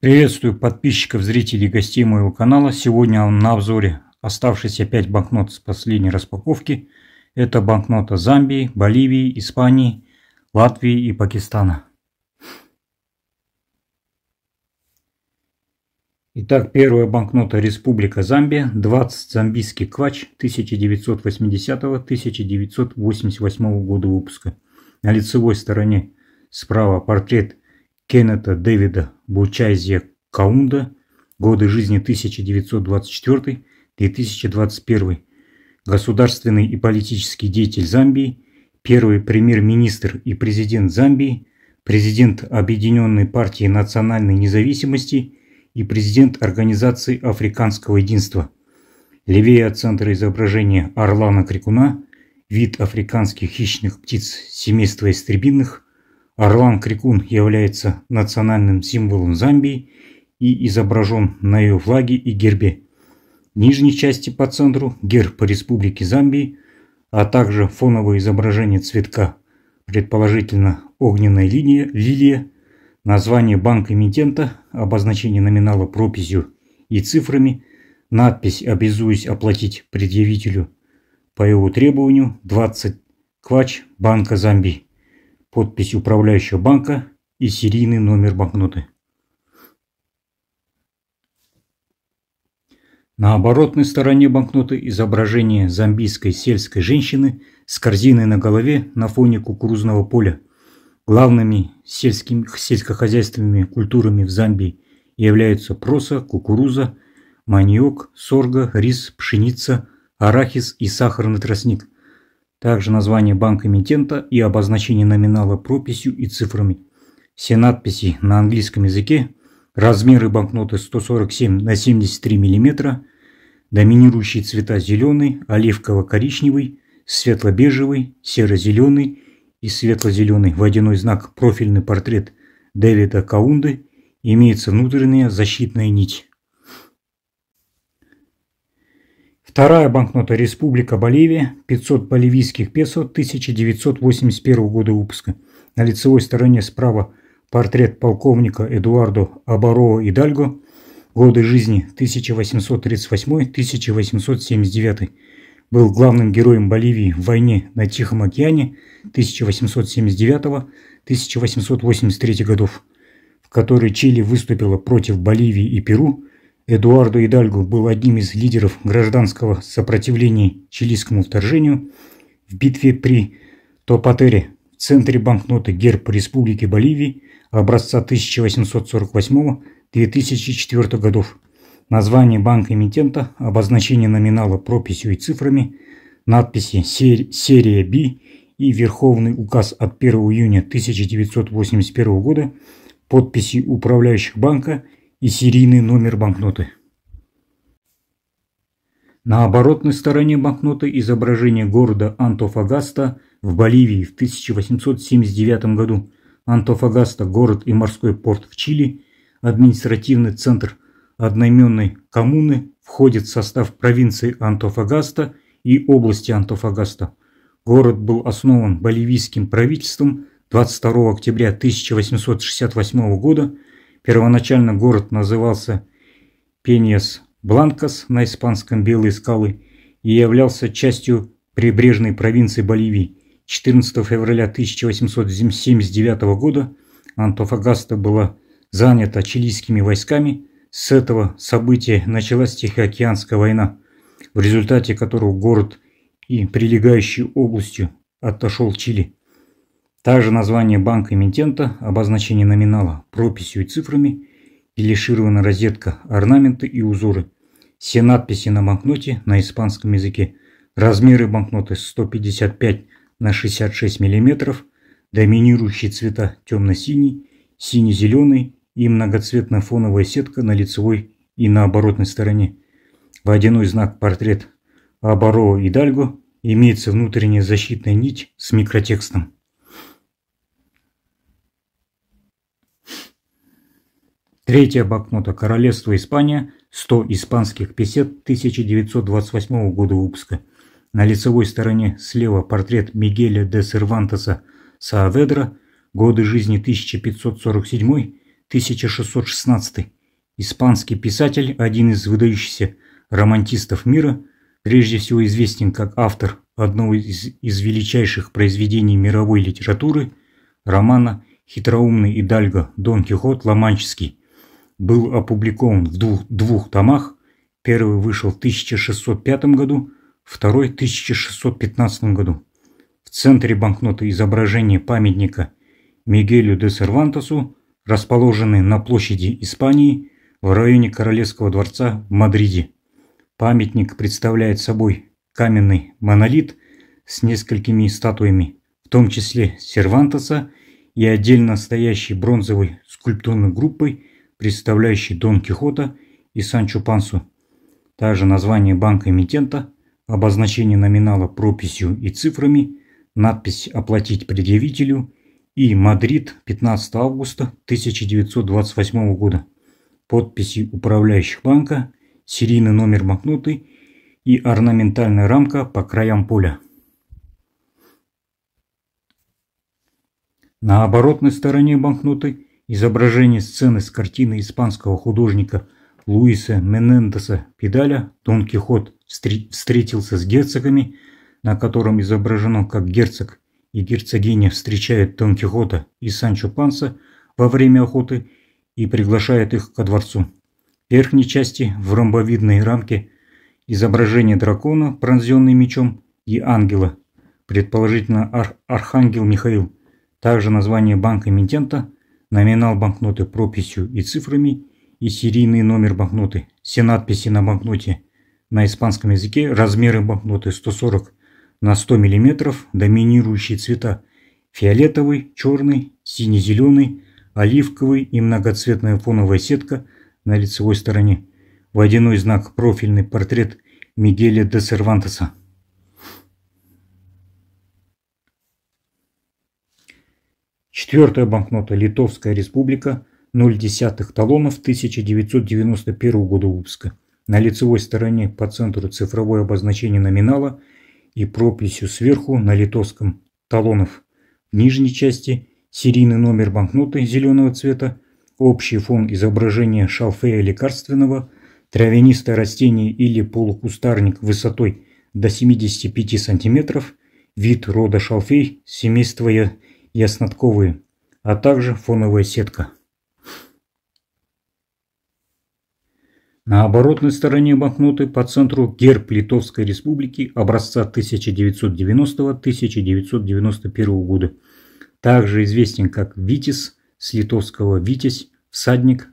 Приветствую подписчиков, зрителей и гостей моего канала. Сегодня на обзоре оставшиеся 5 банкнот с последней распаковки. Это банкнота Замбии, Боливии, Испании, Латвии и Пакистана. Итак, первая банкнота Республика Замбия, 20 замбийский квач 1980-1988 года выпуска. На лицевой стороне справа портрет Кеннета Дэвида Бучайзия Каунда, годы жизни 1924-2021, государственный и политический деятель Замбии, первый премьер-министр и президент Замбии, президент Объединенной партии национальной независимости и президент Организации Африканского единства. Левее от центра изображения орлана крикуна, вид африканских хищных птиц семейства истребинных – Орлан-крикун является национальным символом Замбии и изображен на ее флаге и гербе. В нижней части по центру герб Республики Замбии, а также фоновое изображение цветка, предположительно огненная линия, лилия, название банка-эмитента, обозначение номинала прописью и цифрами, надпись «Обязуюсь оплатить предъявителю по его требованию 20 квач Банка Замбии» подпись управляющего банка и серийный номер банкноты. На оборотной стороне банкноты изображение замбийской сельской женщины с корзиной на голове на фоне кукурузного поля. Главными сельскими, сельскохозяйственными культурами в Замбии являются проса, кукуруза, маниок, сорго, рис, пшеница, арахис и сахарный тростник – также название банка-эмитента и обозначение номинала прописью и цифрами. Все надписи на английском языке, размеры банкноты 147 на 73 мм, доминирующие цвета зеленый, оливково-коричневый, светло-бежевый, серо-зеленый и светло-зеленый водяной знак профильный портрет Дэвида Каунды имеется внутренняя защитная нить. Вторая банкнота Республика Боливия, 500 боливийских песо 1981 года выпуска. На лицевой стороне справа портрет полковника Эдуардо Абароа Идальго, годы жизни 1838-1879. Был главным героем Боливии в войне на Тихом океане 1879-1883 годов, в которой Чили выступила против Боливии и Перу Эдуардо Идальго был одним из лидеров гражданского сопротивления чилийскому вторжению в битве при Топатере в центре банкноты герб Республики Боливии образца 1848-2004 годов. Название банка эмитента, обозначение номинала прописью и цифрами, надписи «Серия B» и Верховный указ от 1 июня 1981 года, подписи управляющих банка – и серийный номер банкноты. На оборотной стороне банкноты изображение города Антофагаста в Боливии в 1879 году. Антофагаста – город и морской порт в Чили, административный центр одноименной коммуны, входит в состав провинции Антофагаста и области Антофагаста. Город был основан боливийским правительством 22 октября 1868 года – Первоначально город назывался Пеньяс Бланкас на испанском «Белые скалы» и являлся частью прибрежной провинции Боливии. 14 февраля 1879 года Антофагаста была занята чилийскими войсками. С этого события началась Тихоокеанская война, в результате которого город и прилегающей областью отошел Чили. Также название банка эмитента, обозначение номинала прописью и цифрами, илиширована розетка, орнаменты и узоры. Все надписи на банкноте на испанском языке. Размеры банкноты 155 на 66 мм, доминирующие цвета темно-синий, сине-зеленый и многоцветная фоновая сетка на лицевой и на оборотной стороне. Водяной знак портрет Абаро и Дальго имеется внутренняя защитная нить с микротекстом. Третья банкнота Королевство Испания, 100 испанских песет 1928 года выпуска. На лицевой стороне слева портрет Мигеля де Сервантеса Сааведра, годы жизни 1616. Испанский писатель, один из выдающихся романтистов мира, прежде всего известен как автор одного из, из величайших произведений мировой литературы, романа «Хитроумный Идальго. Дон Кихот. Ломанческий», был опубликован в двух, двух томах, первый вышел в 1605 году, второй в 1615 году. В центре банкноты изображение памятника Мигелю де Сервантесу, расположенный на площади Испании в районе Королевского дворца в Мадриде. Памятник представляет собой каменный монолит с несколькими статуями, в том числе Сервантеса и отдельно стоящей бронзовой скульптурной группой, представляющей Дон Кихота и Санчо Пансу. Также название банка эмитента, обозначение номинала прописью и цифрами, надпись «Оплатить предъявителю» и «Мадрид, 15 августа 1928 года». Подписи управляющих банка, серийный номер банкноты и орнаментальная рамка по краям поля. На оборотной стороне банкноты изображение сцены с картины испанского художника Луиса Менендеса Педаля «Дон Кихот встретился с герцогами», на котором изображено, как герцог и герцогиня встречают Дон Кихота и Санчо Панса во время охоты и приглашает их ко дворцу. В верхней части, в ромбовидной рамке, изображение дракона, пронзенный мечом, и ангела, предположительно ар Архангел Михаил – также название банка-эмитента, номинал банкноты прописью и цифрами и серийный номер банкноты, все надписи на банкноте на испанском языке, размеры банкноты 140 на 100 мм, доминирующие цвета фиолетовый, черный, сине-зеленый, оливковый и многоцветная фоновая сетка на лицевой стороне, водяной знак профильный портрет Мигеля де Сервантеса. Четвертая банкнота Литовская республика 0,1 талонов 1991 года выпуска. На лицевой стороне по центру цифровое обозначение номинала и прописью сверху на литовском талонов. В нижней части серийный номер банкноты зеленого цвета, общий фон изображения шалфея лекарственного, травянистое растение или полукустарник высотой до 75 см, вид рода шалфей, семейства яснотковые, а также фоновая сетка. На оборотной стороне банкноты по центру герб Литовской Республики образца 1990-1991 года, также известен как Витис с литовского Витязь, всадник,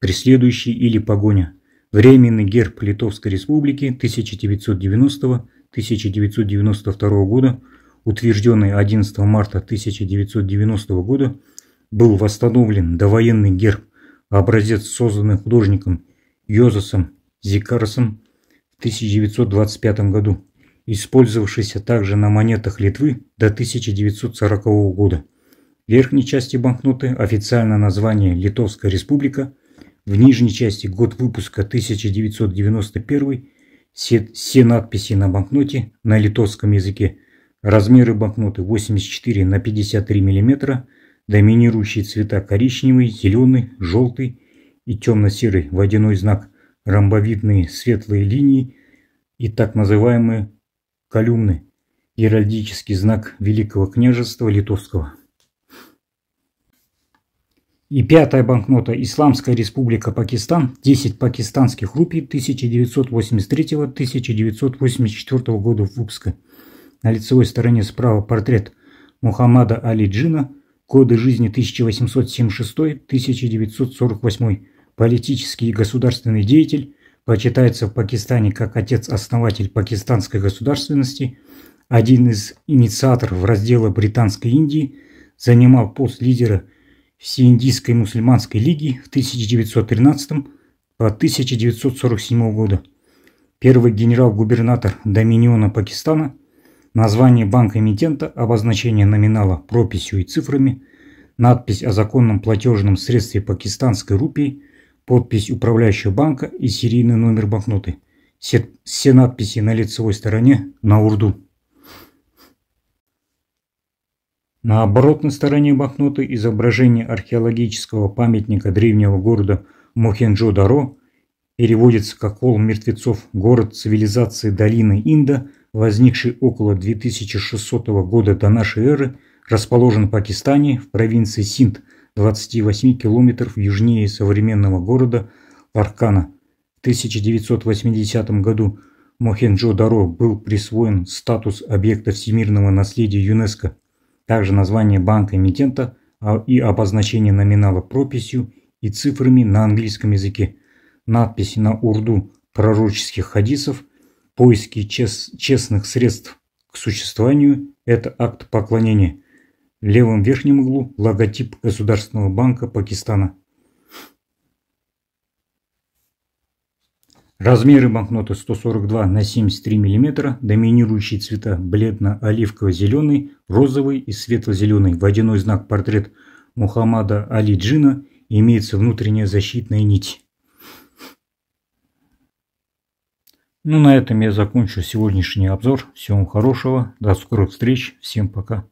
преследующий или погоня. Временный герб Литовской Республики 1990-1992 года утвержденный 11 марта 1990 года, был восстановлен довоенный герб, образец, созданный художником Йозасом Зикаросом в 1925 году, использовавшийся также на монетах Литвы до 1940 года. В верхней части банкноты официальное название Литовская республика, в нижней части год выпуска 1991, все, все надписи на банкноте на литовском языке – Размеры банкноты 84 на 53 мм, доминирующие цвета коричневый, зеленый, желтый и темно-серый, водяной знак, ромбовидные светлые линии и так называемые колюмны, геральдический знак Великого княжества Литовского. И пятая банкнота Исламская республика Пакистан, 10 пакистанских рупий 1983-1984 года выпуска. На лицевой стороне справа портрет Мухаммада Али Джина, годы жизни 1876-1948, политический и государственный деятель, почитается в Пакистане как отец-основатель пакистанской государственности, один из инициаторов раздела Британской Индии, занимал пост лидера Всеиндийской мусульманской лиги в 1913 по 1947 года. Первый генерал-губернатор Доминиона Пакистана – название банка-эмитента, обозначение номинала прописью и цифрами, надпись о законном платежном средстве пакистанской рупии, подпись управляющего банка и серийный номер банкноты. Все, все надписи на лицевой стороне на урду. На оборотной стороне банкноты изображение археологического памятника древнего города Мохенджо-Даро переводится как «Холм мертвецов», город цивилизации долины Инда, возникший около 2600 года до нашей эры, расположен в Пакистане в провинции Синд, 28 километров южнее современного города Ларкана. В 1980 году Мохенджо-Даро был присвоен статус объекта всемирного наследия ЮНЕСКО. Также название банка-эмитента а, и обозначение номинала прописью и цифрами на английском языке – надписи на урду пророческих хадисов, поиски чес честных средств к существованию – это акт поклонения. В левом верхнем углу логотип Государственного банка Пакистана. Размеры банкноты 142 на 73 мм, доминирующие цвета бледно-оливково-зеленый, розовый и светло-зеленый, водяной знак портрет Мухаммада Али Джина, имеется внутренняя защитная нить. Ну, на этом я закончу сегодняшний обзор. Всего хорошего, до скорых встреч, всем пока.